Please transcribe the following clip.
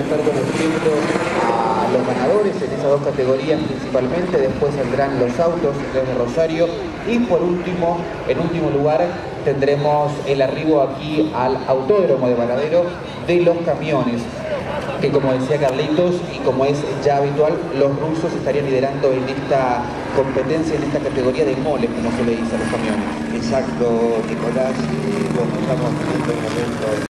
estar conociendo a los ganadores en esas dos categorías principalmente, después saldrán los autos desde Rosario y por último, en último lugar, tendremos el arribo aquí al autódromo de Varadero de los camiones que como decía Carlitos y como es ya habitual, los rusos estarían liderando en esta competencia, en esta categoría de moles, como se le dice a los camiones. Exacto, Nicolás, eh, y bueno, estamos viendo